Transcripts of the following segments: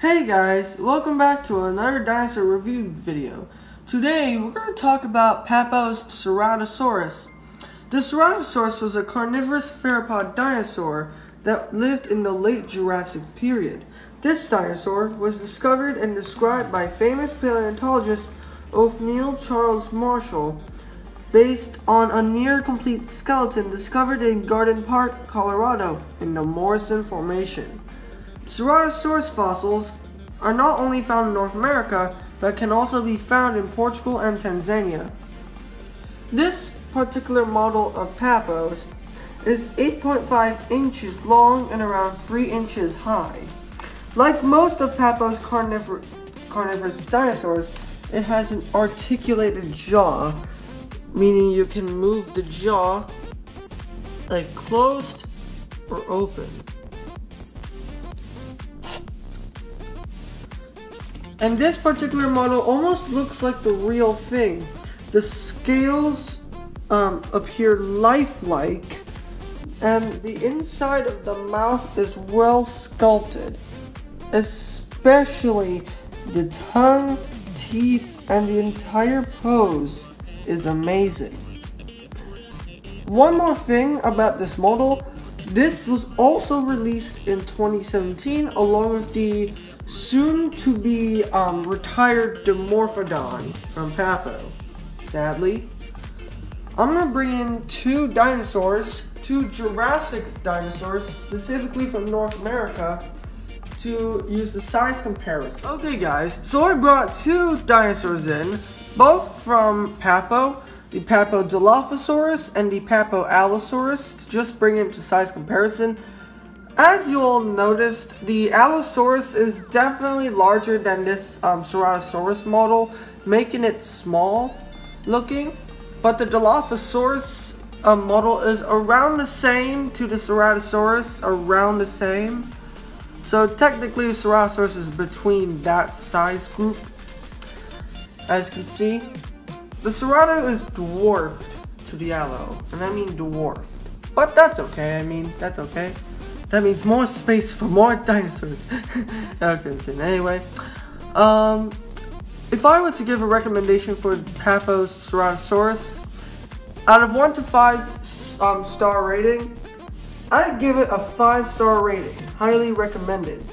Hey guys, welcome back to another dinosaur review video. Today we're going to talk about Papo's Ceratosaurus. The Ceratosaurus was a carnivorous theropod dinosaur that lived in the late Jurassic period. This dinosaur was discovered and described by famous paleontologist Othniel Charles Marshall based on a near complete skeleton discovered in Garden Park, Colorado in the Morrison Formation. Ceratosaurus fossils are not only found in North America, but can also be found in Portugal and Tanzania. This particular model of Papos is 8.5 inches long and around 3 inches high. Like most of Papos carnivor carnivorous dinosaurs, it has an articulated jaw, meaning you can move the jaw like closed or open. And this particular model almost looks like the real thing. The scales um, appear lifelike and the inside of the mouth is well sculpted. Especially the tongue, teeth, and the entire pose is amazing. One more thing about this model, this was also released in 2017 along with the soon to be um, retired Dimorphodon from Papo. Sadly, I'm gonna bring in two dinosaurs, two Jurassic dinosaurs, specifically from North America, to use the size comparison. Okay guys, so I brought two dinosaurs in, both from Papo, the Papo Dilophosaurus and the Papo Allosaurus, to just bring into size comparison. As you all noticed, the Allosaurus is definitely larger than this um, Ceratosaurus model, making it small looking. But the Dilophosaurus uh, model is around the same to the Ceratosaurus, around the same. So technically Ceratosaurus is between that size group. As you can see, the Cerato is dwarfed to the Allo, and I mean dwarfed. But that's okay, I mean, that's okay. That means more space for more dinosaurs. okay, anyway. Um, if I were to give a recommendation for Papo's Ceratosaurus, out of 1 to 5 um, star rating, I'd give it a 5 star rating. Highly recommended.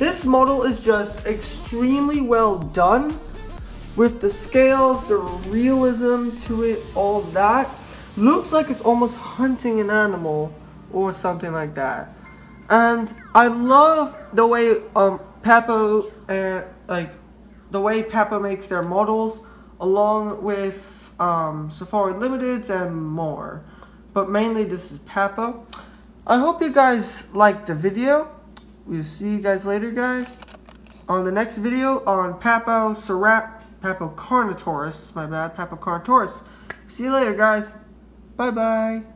This model is just extremely well done with the scales, the realism to it, all that. Looks like it's almost hunting an animal or something like that. And I love the way um, Papo, uh, like, the way Papo makes their models, along with um, Safari Limiteds and more. But mainly this is Papo. I hope you guys liked the video. We'll see you guys later, guys. On the next video on Papo Cerat, Papo Carnotaurus, my bad, Papo Carnotaurus. See you later, guys. Bye-bye.